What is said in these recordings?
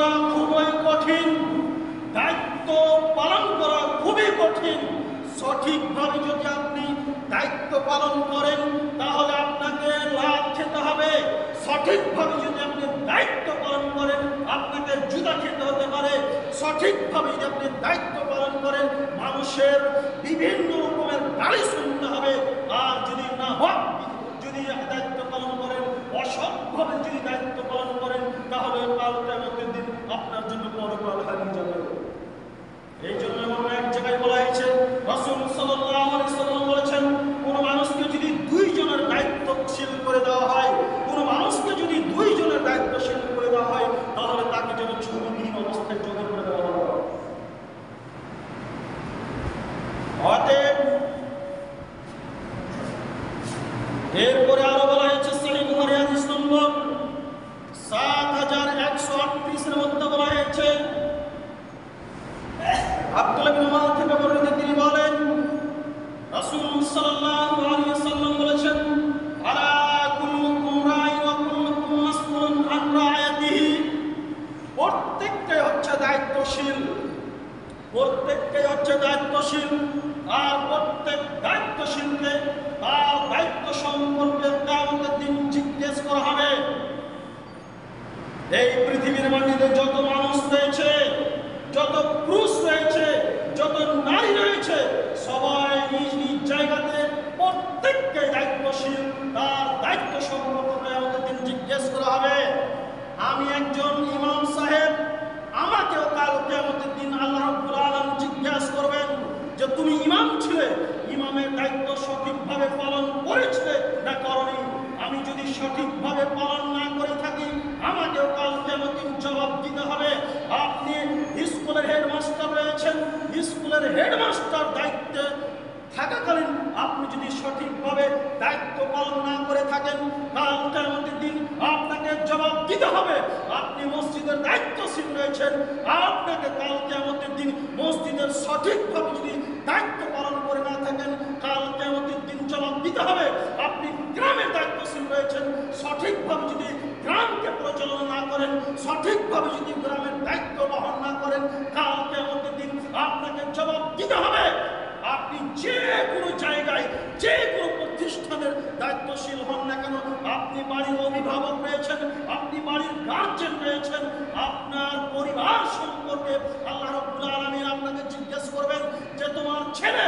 করা খুবই কঠিন, দায়িত্ব পালন করা খুবই কঠিন। সঠিকভাবে যদি আপনি দায়িত্ব পালন করেন, তাহলে আপনাকে লাভ খেতে হবে। সঠিকভাবে যদি আপনি দায়িত্ব পালন করেন, আপনাকে জুতা খেতে হতে পারে। সঠিকভাবে যদি আপনি দায়িত্ব পালন করেন, মানুষের বিভিন্ন রকমের গালি শুনতে হবে। আর যদি না হয় যদি দায়িত্ব পালন করেন অসৎভাবে যদি দায়িত্ব তাহলে দিন আপনার জন্য পরকাল হারিয়ে যাবে। এই জন্য এমন এক জায়গায় বলা হয়েছে, রসুল সাল্লাল্লাহু আলাইহি সাল্লাম বলেছেন, কোন মানুষকে যদি দুইজনের দায়িত্বশীল করে দেওয়া হয় কোন মানুষকে যদি দুইজনের দায়িত্বশীল করে দেওয়া হয় তাহলে তাকে যেন ছবিহীন অবস্থায় জমে করে দেওয়া হবে অতএব এরপরে আরও বলা হয়েছে সহি বুখারী হাদিস নম্বর সাত হাজার একশো মধ্যে বলা হয়েছে আব্দুল্লাহ বিন থেকে বর্ণিত তিনি বলেন, রাসূল সাল্লাল্লাহু আলাইহি ওয়াসাল্লাম বলেছেন, আলা কুল্লুকুম রাই ওয়া কুল্লুকুম মাসউলুন আন রায়াতিহি প্রত্যেকটাই হচ্ছে দায়িত্বশীল প্রত্যেকটাই হচ্ছে দায়িত্বশীল, আর প্রত্যেক দায়িত্বশীলকে তার দায়িত্ব সম্পর্কে কিয়ামতের দিন জিজ্ঞেস করা হবে। এই পৃথিবীর মাটিতে যত মানুষ রয়েছে, যত পুরুষ রয়েছে, যত নারী রয়েছে, সবাই নিজ নিজ জায়গাতে প্রত্যেককে দায়িত্বশীল, তার দায়িত্ব সম্পর্কে আমাদের জিজ্ঞেস করা হবে। আমি একজন ইমাম সাহেব আমাকেও কালকে আমাদের দিন আল্লাহ রাব্বুল আলামিন জিজ্ঞাসা করবেন যে তুমি ইমাম ছিলে ইমামের দায়িত্ব সঠিকভাবে পালন করেছিলে না করনি আমি যদি সঠিকভাবে পালন না করে থাকি আমাকেও কাল কেমন জবাব দিতে হবে আপনি স্কুলের হেডমাস্টার রয়েছেন স্কুলের হেডমাস্টার দায়িত্বে থাকাকালীন আপনি যদি সঠিকভাবে দায়িত্ব পালন না করে থাকেন কাল দিন আপনাকে জবাব দিতে হবে। আপনি মসজিদের দায়িত্বশীল রয়েছেন, আপনাকে কাল কেমতের দিন মসজিদের সঠিকভাবে যদি দায়িত্ব পালন করে না থাকেন, কাল কেমতের দিন জবাব দিতে হবে। আপনি গ্রামের দায়িত্বশীল রয়েছেন, সঠিকভাবে যদি গ্রামকে পরিচালনা না করেন, সঠিকভাবে যদি গ্রামের দায়িত্ব বহন না করেন, কাল কেমতের দিন আপনাকে জবাব দিতে হবে। আপনি যে কোনো জায়গায় যে কোনো প্রতিষ্ঠানের দায়িত্বশীল হন না কেন? আপনি বাড়ির অভিভাবক রয়েছেন আপনি বাড়ির গার্জেন রয়েছেন আপনার পরিবার সম্পর্কে আল্লাহ রব্বুল আলামিন আপনাকে জিজ্ঞেস করবেন যে তোমার ছেলে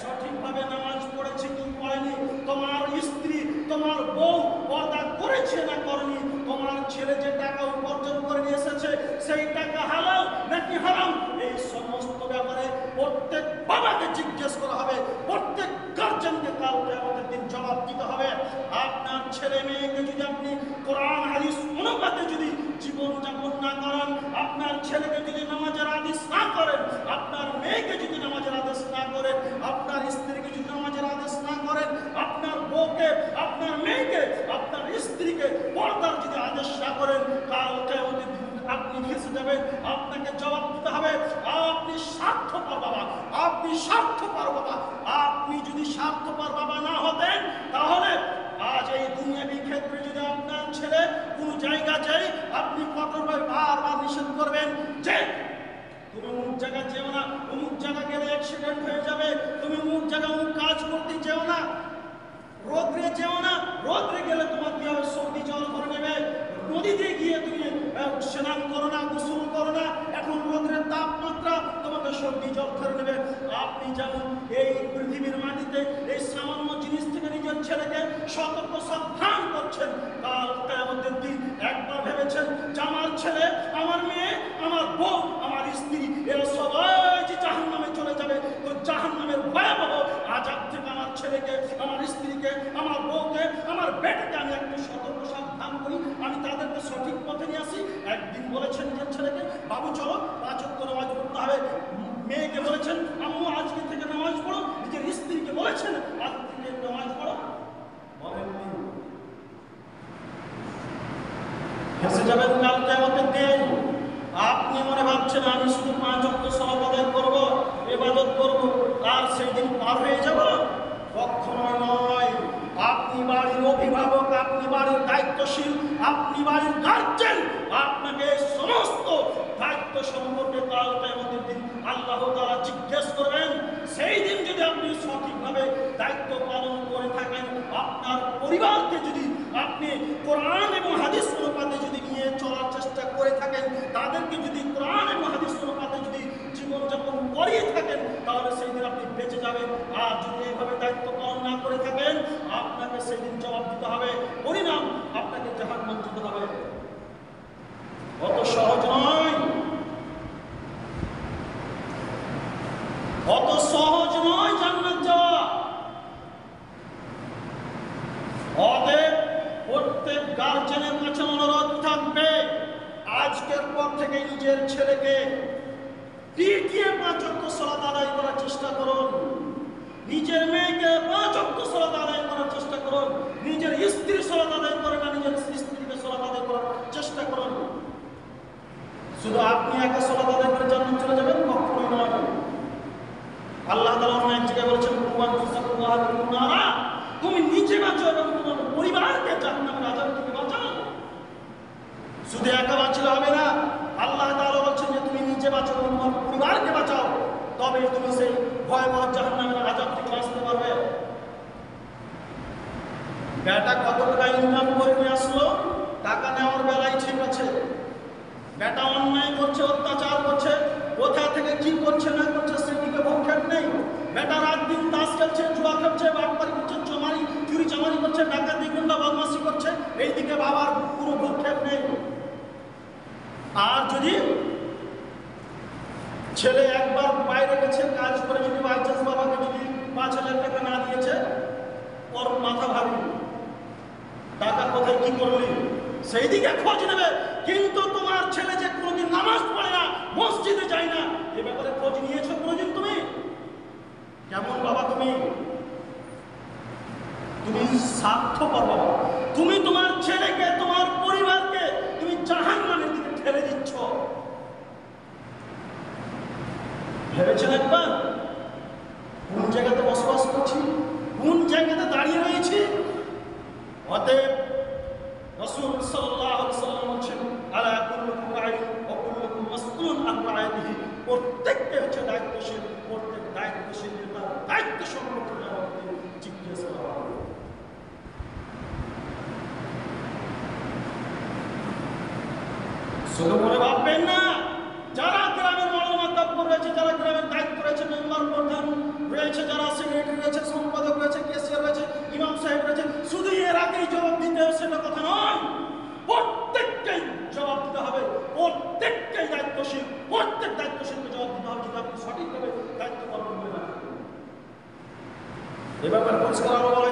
সঠিকভাবে নামাজ পড়েছে কি পড়েনি তোমার স্ত্রী তোমার বউ পর্দা করেছে না করেনি তোমার ছেলে যে টাকা উপার্জন করে নিয়ে এসেছে সেই টাকা হালাল নাকি হারাম এই সমস্ত ব্যাপারে প্রত্যেক বাবাকে জিজ্ঞেস করা হবে প্রত্যেক গার্জেনকে কাউকে আমাদের দিন জবাব দিতে হবে আপনার ছেলে মেয়েকে যদি আপনি কোরআন হাদিস অনুপাতে যদি জীবন যাপন না করান আপনার ছেলেকে যদি নামাজের আদেশ না করেন, আপনার মেয়েকে যদি নামাজের আদেশ না করেন, আপনার স্ত্রীকে যদি নামাজের আদেশ না করেন, আপনার বউকে, আপনার মেয়েকে, আপনার স্ত্রীকে পর্দার যদি আদেশ না করেন কালকে আপনি ফেসে যাবেন, আপনাকে জবাব দিতে হবে, আপনি স্বার্থপর বাবা, আপনি স্বার্থপর বাবা, আপনি যদি স্বার্থপর বাবা না হতেন, তাহলে আজ এই দুনিয়াবি ক্ষেত্রে যদি আপনার ছেলে কোনো জায়গা যায় আপনি কঠোরভাবে বারবার নিষেধ করবেন যে তুমি অমুক জায়গা যেও না, অমুক জায়গা গেলে অ্যাক্সিডেন্ট হয়ে যাবে, তুমি অমুক জায়গা অমুক কাজ করতে যেও না, রোদ্রে যেও না, রোদ্রে গেলে তোমার কি হবে? সর্দি, জল করে নেবে। নদীতে গিয়ে তুমি স্নান করো না, গোসল করো না। এখন রোদ্রের তাপমাত্রা সর্দি জল ধরে নেবে। আপনি যেমন এই পৃথিবীর মাটিতে এই সামান্য জিনিস থেকে নিজের ছেলেকে সতর্ক সাবধান করছেন, কাল কেয়ামতের দিন একবার ভেবেছেন যে আমার ছেলে, আমার মেয়ে, আমার বউ, আমার স্ত্রী, এরা সবাই যে জাহান নামে চলে যাবে তো জাহান নামের ভয়াবহ আজাব থেকে আমার ছেলেকে আমার স্ত্রীকে আমার বউকে আমার বেটাকে আমি একটু সতর্ক সাবধান করি আমি তাদেরকে সঠিক পথে নিয়ে আসি একদিন বলেছেন নিজের ছেলেকে বাবু চলো পাঁচ অক্ট নামাজ পড়তে হবে মেয়েকে বলেছেন, আম্মু, আজকে থেকে নামাজ পড়ো, নিজের স্ত্রীকে বলেছেন, আজ থেকে নামাজ পড়ো। বলেননি। ফেসে যাবেন কালকে আমাদের দিন। আপনি মনে ভাবছেন, আমি শুধু পাঁচ অক্ট আদায় করব এবাদত করব, আর সেই দিন পার হয়ে যাব? কখনো নয়। আপনি বাড়ির অভিভাবক, আপনি বাড়ির দায়িত্বশীল, আপনি বাড়ির গার্জেন আপনাকে এই সমস্ত দায়িত্ব সম্পর্কে কাল কেমতের দিন আল্লাহ জিজ্ঞেস করবেন সেই দিন যদি আপনি সঠিকভাবে দায়িত্ব পালন করে থাকেন, আপনার পরিবারকে যদি আপনি কোরআন এবং হাদিস অনুপাতে যদি নিয়ে চলার চেষ্টা করে থাকেন, তাদেরকে যদি কোরআন এবং হাদিস অনুপাতে যদি জীবনযাপন করিয়ে থাকেন, তাহলে সেই দিন আপনি বেঁচে যাবেন। আর যদি এইভাবে দায়িত্ব পালন না করে থাকেন, আপনাকে সেই দিন জবাব দিতে হবে। পরিণাম আপনাকে জাহান যেতে হবে। অত সহজ নয় অত সহজ নয় জান্নাত যাওয়া অতএব প্রত্যেক গার্জেনের কাছে অনুরোধ থাকবে আজকের পর থেকে নিজের ছেলেকে পিটিয়ে পাঁচ অক্ট সলাত আদায় করার চেষ্টা করুন। নিজের মেয়েকে পাঁচ অক্ট সলাত আদায় করার চেষ্টা করুন। নিজের স্ত্রী সলাত আদায় করে না, নিজের স্ত্রীকে সলাত আদায় করার চেষ্টা করুন। শুধু আপনি একা সলাত আদায় করে জান্নাত চলে যাবেন, কখনোই নয়। আল্লাহ তাআলা অন্য এক জায়গায় বলেছেন কুরবান ফুসাকুল্লাহ নারা তুমি নিজে বাঁচো এবং তোমার পরিবারকে জাহান্নামের আযাব থেকে বাঁচাও শুধু একা বাঁচলে হবে না আল্লাহ তাআলা বলছেন যে তুমি নিজে বাঁচো এবং তোমার পরিবারকে বাঁচাও তবে তুমি সেই ভয়াবহ জাহান্নামের আজাব থেকে বাঁচতে পারবে? বেটা কত টাকা ইনকাম করে নিয়ে আসলো? টাকা নেওয়ার বেলায় ঠিক আছে বেটা অন্যায় করছে, অত্যাচার করছে। কোথা থেকে কি করছে, না করছে সেদিকে ভক্ষেপ নেই। বেটা রাত দিন তাস খেলছে জুয়া খেলছে বাটপারি করছে চমারি চুরি চামারি করছে ডাকাতি গুন্ডা বদমাসি করছে এইদিকে বাবার পুরো ভক্ষেপ নেই আর যদি ছেলে একবার বাইরে গেছে কাজ করে যদি বাই চান্স বাবাকে যদি পাঁচ হাজার টাকা না দিয়েছে ওর মাথা ভারী টাকা কোথায় কি করলি সেই দিকে খোঁজ নেবে। কিন্তু তোমার ছেলে যে কোনোদিন নামাজ পড়ে না, মসজিদে যায় না, এ ব্যাপারে খোঁজ নিয়েছো কোনোদিন তুমি? কেমন বাবা তুমি? তুমি স্বার্থপর বাবা। তুমি তোমার ছেলেকে, তোমার পরিবারকে তুমি জাহান নামের দিকে ঠেলে দিচ্ছ। ভেবেছেন একবার? কোন জায়গাতে বসবাস করছি? কোন জায়গাতে দাঁড়িয়ে রয়েছি? অতএব রসুল সাল্লাম বলছেন, আলা কুল্লুকুম রাইন ওয়া কুল্লুকুম মাসউলুন আন রাইতিহি প্রত্যেককে হচ্ছে দায়িত্বশীল, প্রত্যেক দায়িত্বশীল তার দায়িত্ব সম্পর্কে আমাকে জিজ্ঞেস করা হবে। শুধু মনে ভাববেন না, যারা গ্রামের মর্মাধ্যক্ষ রয়েছে, যারা গ্রামের দায়িত্ব রয়েছে, মেম্বার, প্রধান রয়েছে, যারা সেক্রেটারি রয়েছে, সম্পাদক রয়েছে কেসিয়ার রয়েছে ইমাম সাহেব রয়েছে শুধু এর আগেই জবাব দিতে হবে সেটা কথা নয় প্রত্যেককেই জবাব দিতে হবে প্রত্যেককেই দায়িত্বশীল প্রত্যেক দায়িত্বশীলকে জবাব দিতে হবে যদি আপনি সঠিকভাবে